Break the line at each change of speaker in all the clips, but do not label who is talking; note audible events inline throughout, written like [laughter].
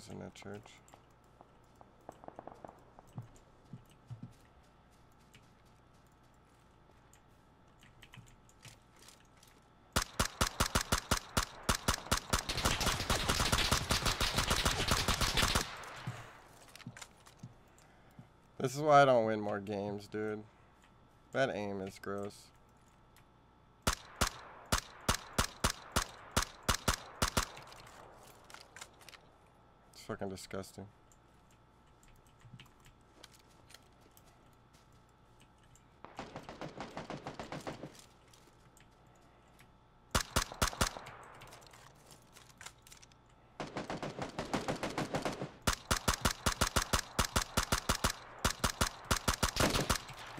guys in that church. This is why I don't win more games, dude. That aim is gross. It's fucking disgusting.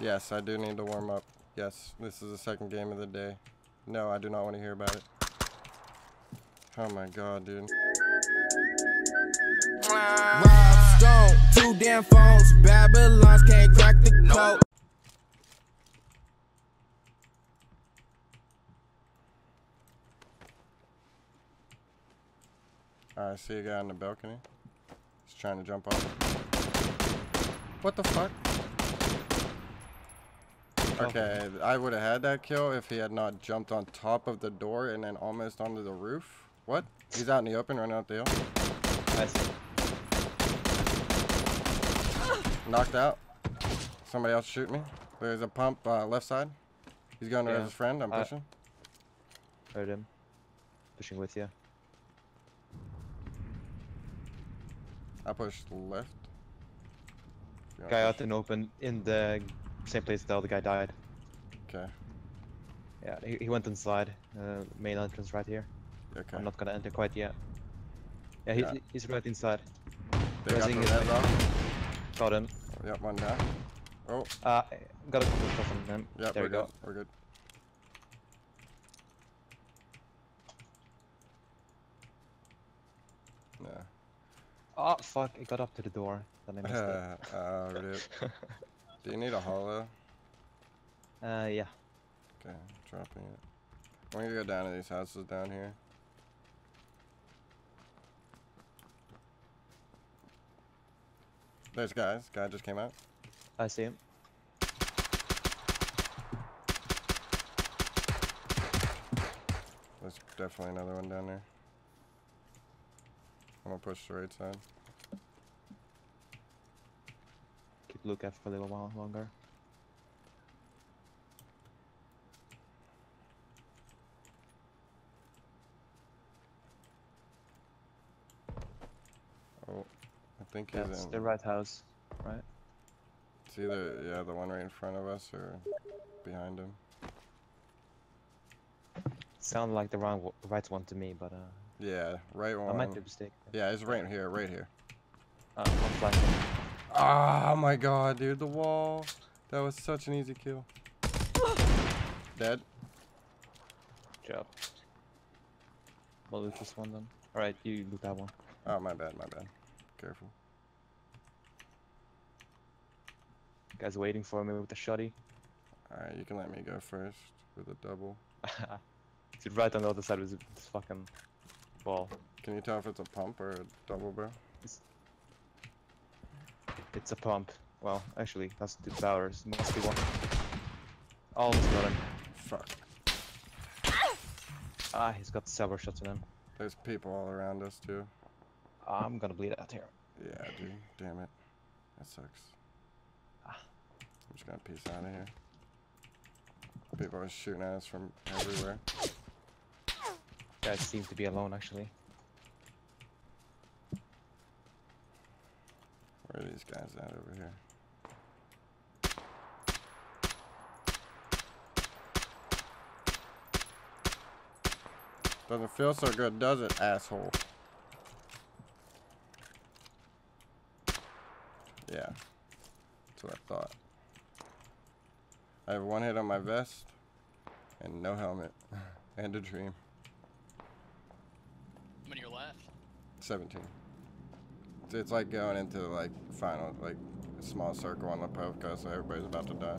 Yes, I do need to warm up. Yes, this is the second game of the day. No, I do not want to hear about it. Oh my god, dude.
Rob Stone, two damn phones, Babylons can't crack the code.
Alright, see a guy on the balcony. He's trying to jump off. What the fuck? Oh. Okay, I would have had that kill if he had not jumped on top of the door and then almost onto the roof. What? He's out in the open, running up the hill.
I see.
Knocked out. Somebody else shoot me. There's a pump uh, left side. He's going to
Yeah.
his friend. I'm
I-
pushing.
Heard him. Pushing with you.
I pushed left.
Guy out in open in the same place the other guy died.
Okay.
Yeah, he, he went inside. Uh, main entrance right here.
Okay.
I'm not gonna enter quite yet. Yeah, he,
Yeah.
he's right inside.
They got the
Resing is
red
like-
off.
Got him.
Yep, one down. Oh,
Uh, got a couple on him.
yep,
there
we're
go.
good. We're good. Yeah.
Oh fuck! It got up to the door. Then I missed it. [laughs]
rip. [laughs] Do you need a hollow?
Uh, yeah.
Okay, dropping it. We're gonna go down to these houses down here. There's guys. Guy just came out.
I see him.
There's definitely another one down there. I'm gonna push the right side.
Keep lookout for a little while longer.
Oh, Think he's
That's
in.
the right house, right?
It's either yeah, the one right in front of us or behind him.
Sounded like the wrong, right one to me, but uh,
Yeah, right one.
I might be mistaken.
Yeah, it's right here, right here.
Uh, I'm flashing.
Oh my god, dude, the wall. That was such an easy kill. Dead.
Job. We'll loot this one then. Alright, you loot that one.
Oh my bad, my bad. Careful.
Guys waiting for me with the shotty.
Alright, you can let me go first with a double. [laughs]
Dude, right on the other side was this fucking ball.
Can you tell if it's a pump or a double barrel?
It's a pump. Well, actually, that's two towers. Must be one. Almost got him.
Fuck.
Ah, he's got several shots in him.
There's people all around us too.
I'm gonna bleed out here.
Yeah, dude. Damn it. That sucks. I'm just gonna peace out of here. People are shooting at us from everywhere.
Guys seem to be alone actually.
Where are these guys at over here? Doesn't feel so good, does it, asshole? Yeah. That's what I thought. I have one hit on my vest and no helmet [laughs] and a dream.
How many are left?
17. It's, it's like going into like final, like a small circle on the Lipovka, so everybody's about to die.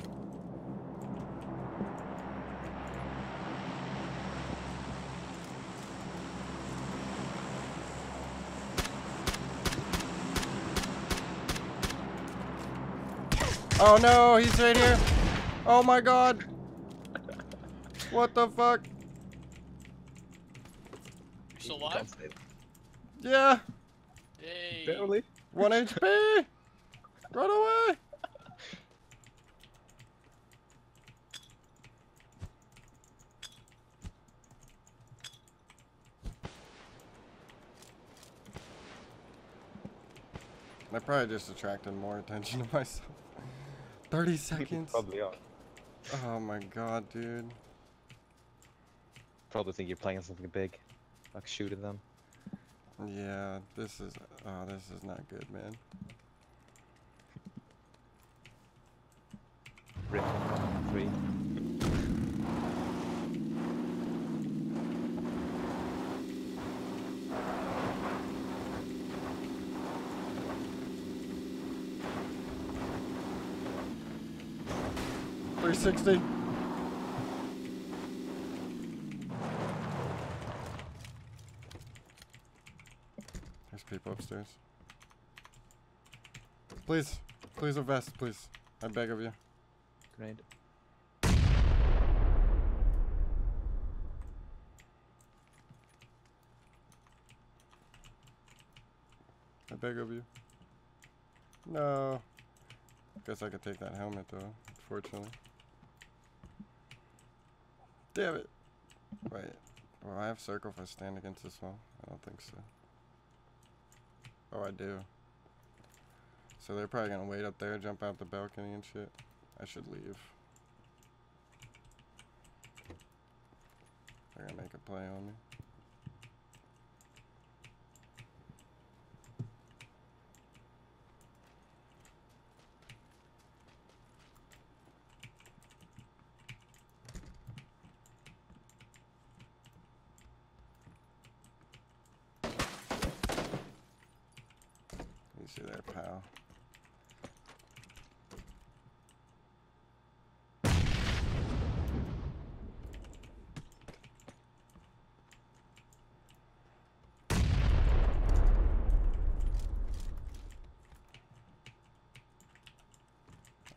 Oh no, he's right here. Oh my god. What the fuck?
You still alive?
Yeah.
Hey.
Barely.
One HP. [laughs] Run away. I probably just attracted more attention to myself. [laughs] 30 seconds.
Probably are.
Oh my god, dude.
Probably think you're playing something big, like shooting them.
Yeah, this is oh, this is not good, man. 360. There's people upstairs. Please, please invest, please. I beg of you.
Great.
I beg of you. No. Guess I could take that helmet though, fortunately. Damn it. Wait. Will I have circle if I stand against this wall? I don't think so. Oh, I do. So they're probably gonna wait up there, jump out the balcony and shit. I should leave. They're gonna make a play on me. Easy there, pal.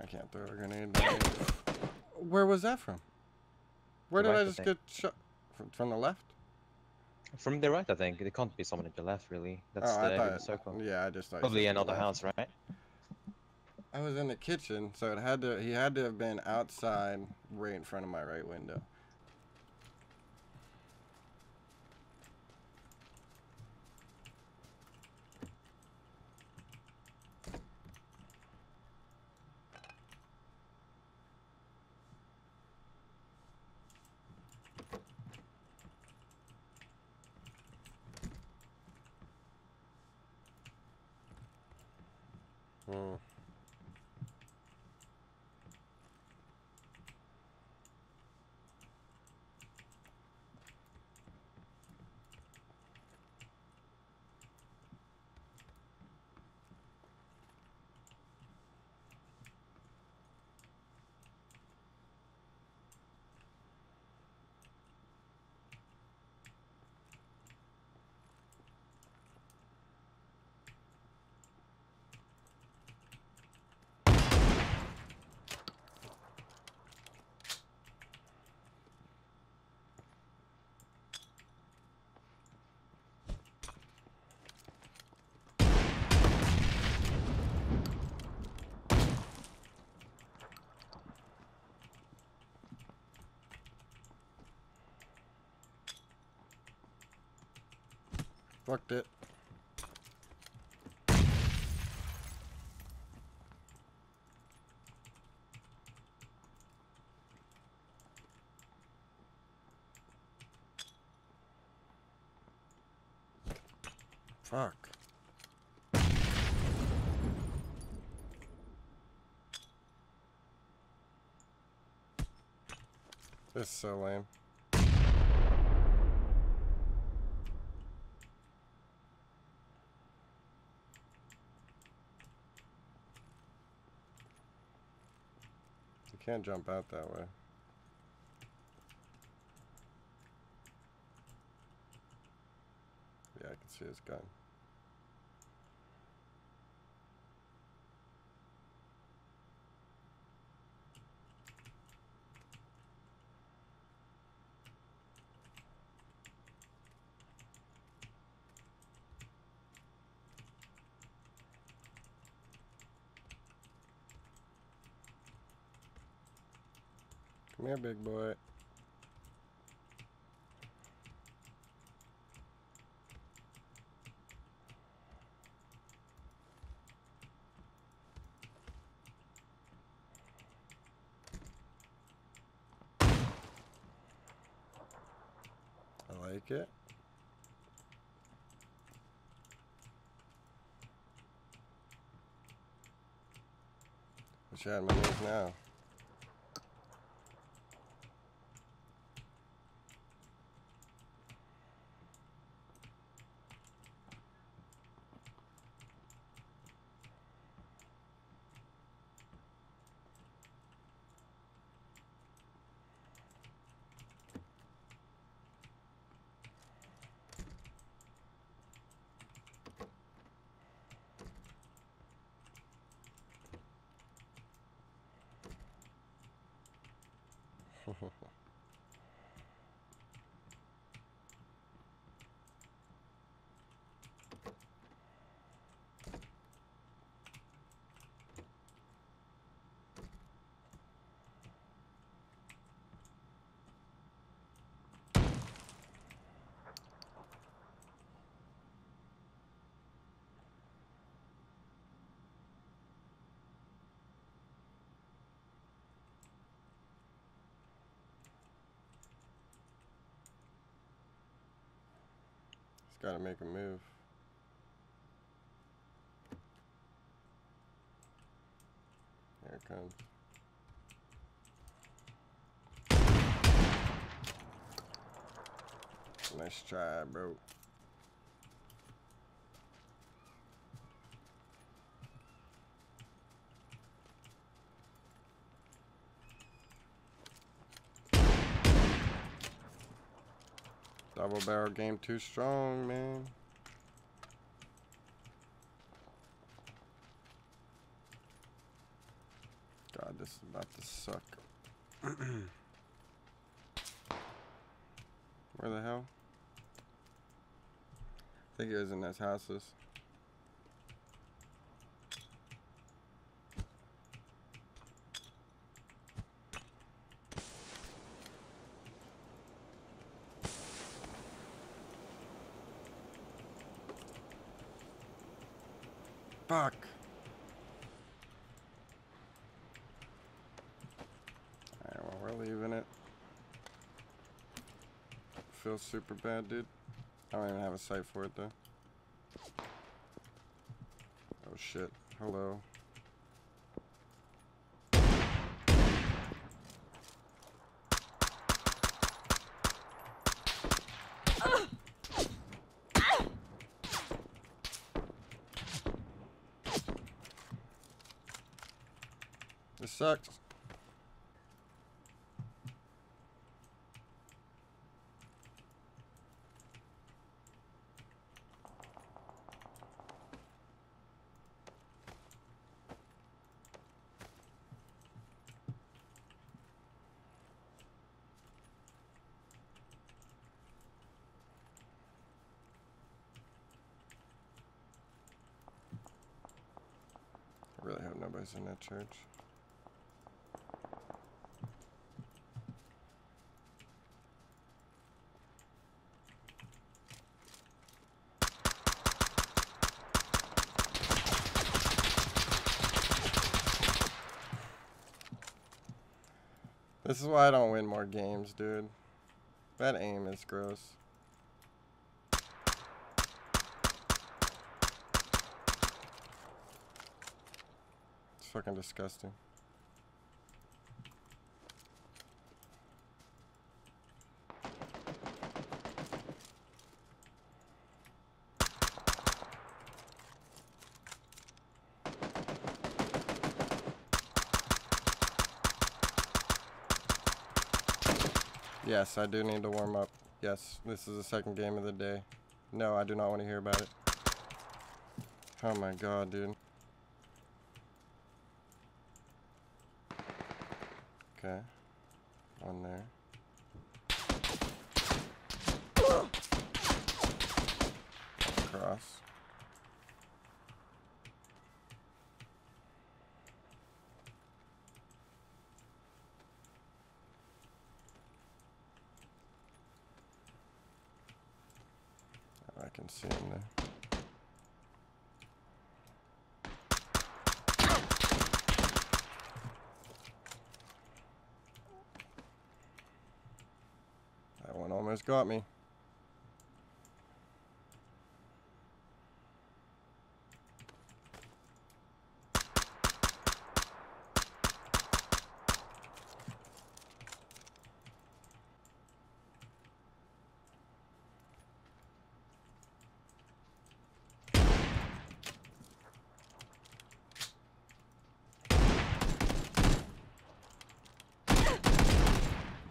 I can't throw a grenade. Where was that from? Where
The
did
right,
I
I
just
think.
get shot? From, from the left?
From the right, I think. There can't be someone at the left, really. That's
oh,
the
I thought.
circle.
Yeah, I just thought.
Probably
said to the
another
left.
house, right?
I was in the kitchen, so it had to. He had to have been outside, right in front of my right window. Hmm. Fucked it. Fuck. This is so lame. Can't jump out that way. Yeah, I can see his gun. Come here, big boy. I like it. I had my now. huh [laughs] He's got to make a move. Here it comes. Nice try, bro. Double barrel game too strong, man. God, this is about to suck. [clears throat] Where the hell? I think it was in those houses. Fuck. Alright, well, we're leaving it. Feels super bad, dude. I don't even have a sight for it, though. Oh, shit. Hello. This sucks. Really hope nobody's in that church. This is why I don't win more games, dude. That aim is gross. It's fucking disgusting. Yes, I do need to warm up. Yes, this is the second game of the day. No, I do not want to hear about it. Oh my god, dude. Okay. One there. Cross. Can see him there. That one almost got me.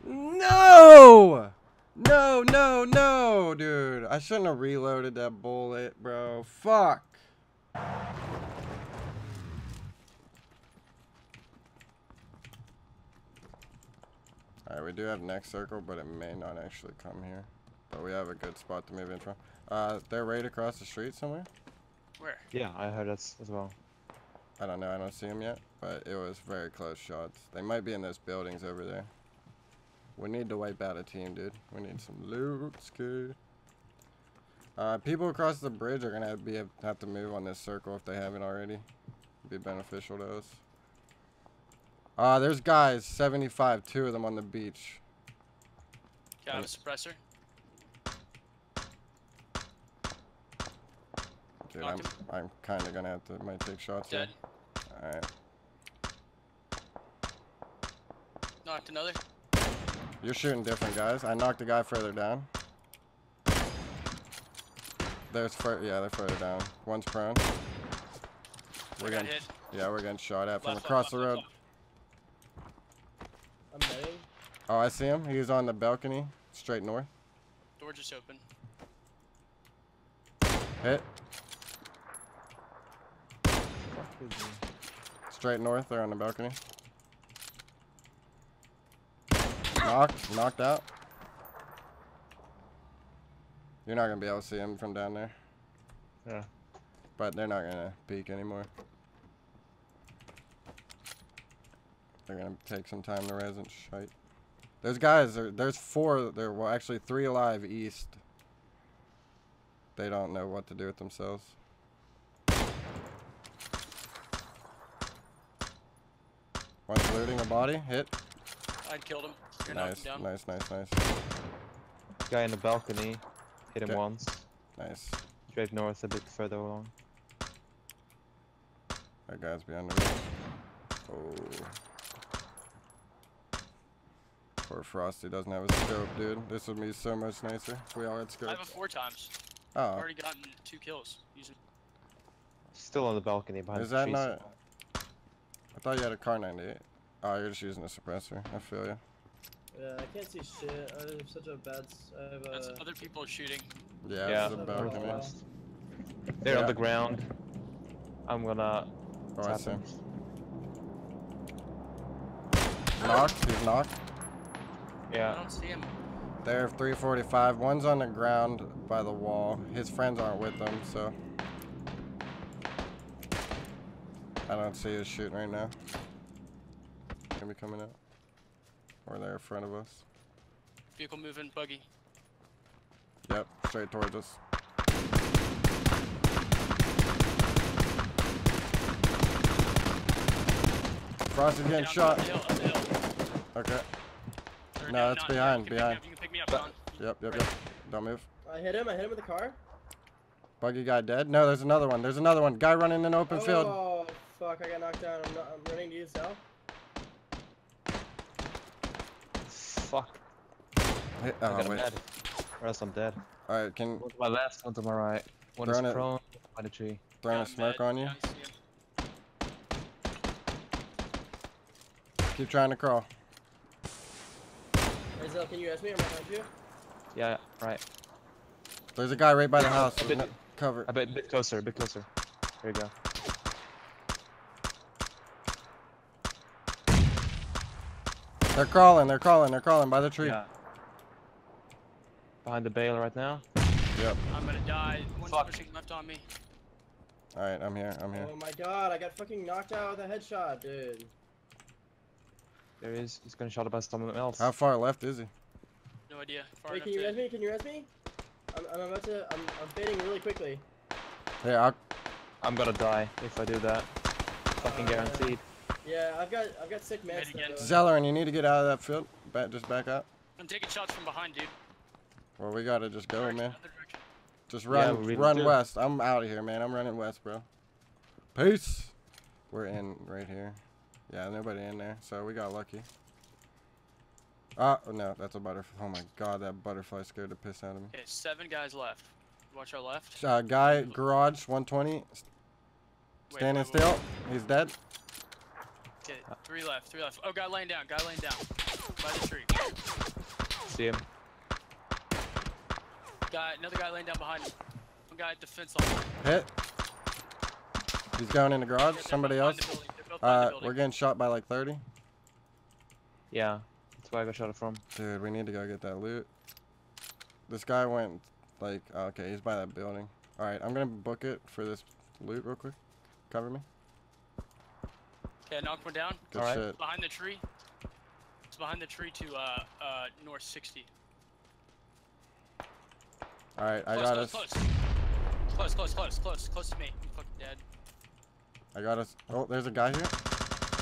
No! No, no, no, dude. I shouldn't have reloaded that bullet, bro. Fuck. Alright, we do have next circle, but it may not actually come here. But we have a good spot to move in from. Uh, they're right across the street somewhere?
Where?
Yeah, I heard that as well.
I don't know, I don't see them yet, but it was very close shots. They might be in those buildings over there. We need to wipe out a team, dude. We need some loot, ski. Uh, people across the bridge are gonna have, be have to move on this circle if they haven't already. Be beneficial to us. Uh, there's guys, 75, two of them on the beach.
Got a suppressor.
Dude,
Knock
I'm,
him.
I'm kinda gonna have to, might take shots
Dead.
here. Alright.
Knocked another.
You're shooting different guys. I knocked a guy further down. There's fur yeah, they're further down. One's prone. We're getting
hit.
yeah, we're getting shot at from
Left,
across
left,
the road.
left,
I'm.
Oh, I see him. He's on the balcony, straight north.
Door just open.
Hit,
Fuck is he?
straight north. They're on the balcony. Knocked, knocked out. You're not gonna be able to see them from down there,
Yeah.
but they're not gonna peek anymore. They're gonna take some time to res and shite. There's guys. There, there's four. There well, actually three alive east. They don't know what to do with themselves. One's looting a body. Hit.
I killed him. You're
Nice,
down.
nice, nice, nice,
Guy in the balcony. Hit him
Okay.
once.
nice.
Straight north, a bit further along.
That guy's behind the roof. Oh. Poor Frosty doesn't have a scope, dude. This would be so much nicer if we all had
I
scopes.
have it four times. I've
Oh,
already gotten two kills using.
Still on the balcony behind
is
the
that
trees.
not? I thought you had a car 98. Oh, you're just using a suppressor. I feel you.
Yeah, I can't see shit. I have such a bad. s- I have
That's other people shooting.
Yeah,
Yeah,
this is a
Northwest.
balcony.
They're
Yeah.
on the ground. I'm gonna
Oh, I
tap
see.
him.
Knocked. He's knocked.
Yeah.
I don't see him.
They're 345. One's on the ground by the wall. His friends aren't with him, so. I don't see us shooting right now. Gonna be coming out. Or they're in front of us.
Vehicle moving, buggy.
Yep, straight towards us. Frosty's getting shot.
Up the hill, up the hill.
Okay.
Or
No,
down,
it's behind, behind.
Up, you can pick me up, Don.
Yep, yep, yep. Don't move.
I hit him. I hit him with the car.
Buggy guy dead. No, there's another one. There's another one. Guy running in an open field.
Oh fuck! I got knocked down. I'm, not, I'm running to you, Sal.
Fuck.
Hit-
I
Oh,
got him
wait.
dead. Or else I'm dead.
Alright, can
One to my left, one to my right. One
Throwing
is
it-
prone, by the tree.
throwing a
Got
smoke on you.
Yeah, I see him.
Keep trying to crawl.
Hey, can you ask me? I'm behind you.
Yeah, right.
There's a guy right by the house.
A bit-
No- cover.
A bit, bit closer, a bit closer. There you go.
They're crawling. They're crawling. They're crawling by the tree.
Yeah. Behind the bale right now.
Yep.
I'm gonna die. One's
Fuck.
pushing left on me.
Alright, I'm here. I'm here.
Oh my god! I got fucking knocked out with a headshot, dude.
There he is. He's gonna shot by someone else.
How far left is he?
No idea. Far
Wait, can you
to-
res me? Can you res me? I'm, I'm about to. I'm, I'm fading really quickly.
Here, I'll,
I'm gonna die if I do that. Fucking
Uh,
guaranteed.
Yeah, I've got I've got sick meds. Though.
Zeller, and you need to get out of that field. Back, just back up.
I'm taking shots from behind, dude.
Well, we gotta just go,
Direction,
man.
other direction.
Just
Yeah,
run,
we really
run
do.
west. I'm out of here, man. I'm running west, bro. Peace. We're in right here. Yeah, nobody in there, so we got lucky. Oh no, that's a butterfly. Oh my god, that butterfly scared the piss out of me.
Okay, seven guys left. Watch our left.
Uh, guy, garage, 120,
Wait,
standing
wait, wait,
still. He's dead.
Okay, three left, three left. Oh, guy laying down, guy laying down. By the tree.
See him.
Guy, another guy laying down behind him. One guy at the fence line.
Hit. He's going in the garage.
they're
Somebody else.
behind the building, they're both behind the
Uh, we're getting shot by like 30.
Yeah. That's where I got shot it from.
Dude, we need to go get that loot. This guy went like okay, he's by that building. All right, I'm gonna book it for this loot real quick. Cover me.
Okay, I knocked one down.
Good
Alright.
shit.
Behind the tree. It's behind the tree to uh uh north 60.
All right, I
Close,
got
close,
us.
close. Close, close, close, close, close to me. I'm fucking dead.
I got us. Oh, there's a guy here.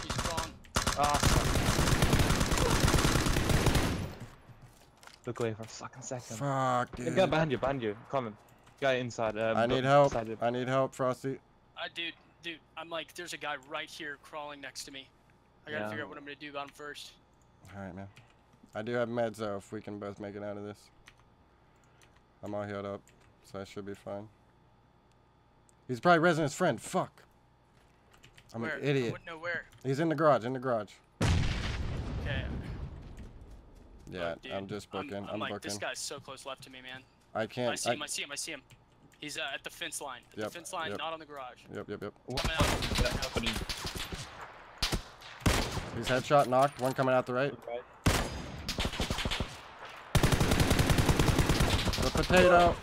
He's crawling.
Ah. Look away for a fucking second.
Fuck,
The
dude.
guy behind you, behind you. Coming. Guy inside. Um,
I need help.
beside you.
I need help, Frosty.
I dude, dude, I'm like, there's a guy right here crawling next to me. I gotta
Yeah.
figure out what I'm gonna do about him first.
All right, man. I do have meds though. If we can both make it out of this, I'm all healed up, so I should be fine. He's probably Resident's friend. Fuck. I'm
where?
an
I
idiot.
wouldn't know where.
He's in the garage. In the garage.
Okay.
Yeah,
look, dude,
I'm just booking.
I'm,
I'm,
like,
booking.
this guy's so close left to me, man.
I
I
can't.
I see
I,
him. I see him. I see him. He's uh, at the fence line. At
Yep,
The fence line,
yep.
not on the garage.
Yep, yep, yep.
Coming out.
He's headshot knocked. One coming out the right. The potato.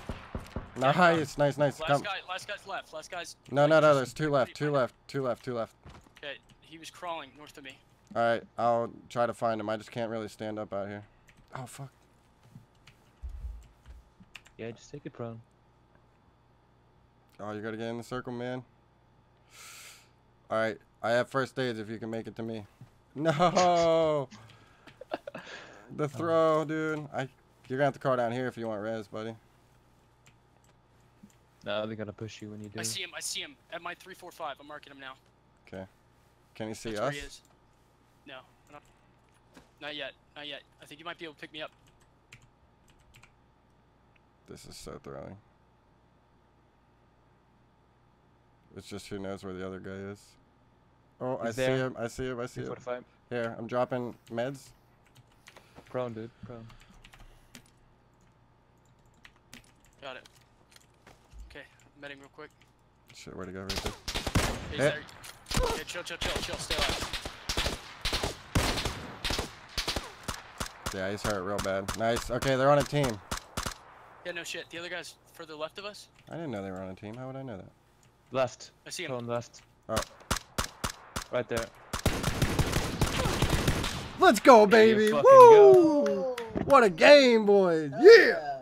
Nice, nice, nice.
Last
Come.
guy. Last guy's left. Last guy's.
No, no, no. There's two left. Two left. Two left. Two left.
Okay, he was crawling north of me.
All right, I'll try to find him. I just can't really stand up out here. Oh fuck.
Yeah, just take it prone.
Oh, you gotta get in the circle, man. All right, I have first aids if you can make it to me. [laughs] No. the [laughs] throw, dude. I. You're gonna have to crawl down here if you want res, buddy.
No, they're gonna push you when you do.
I see him. I see him at my 345. I'm marking him now. Okay.
Can you see
That's
us?
where he is. No, not, not yet. Not yet. I think you might be able to pick me up.
This is so thrilling. It's just who knows where the other guy is. Oh, I
He's
see him. I see him. I see him. Here, I'm dropping meds.
Prone, dude. Prone.
Got it. Okay, met him real quick.
Shit, where'd he go right there?
He's
Hit.
there. Okay, chill, chill, chill, chill. Stay alive.
Yeah, he's hurt real bad. Nice. Okay, they're on a team.
Yeah, no shit. The other guy's further left of us.
I didn't know they were on a team. How would I know that?
Left.
I see him.
Prone left.
Oh. Ah.
Right there.
Let's go, baby!
fucking
Woo! What a game, boys! Yeah!
Yeah.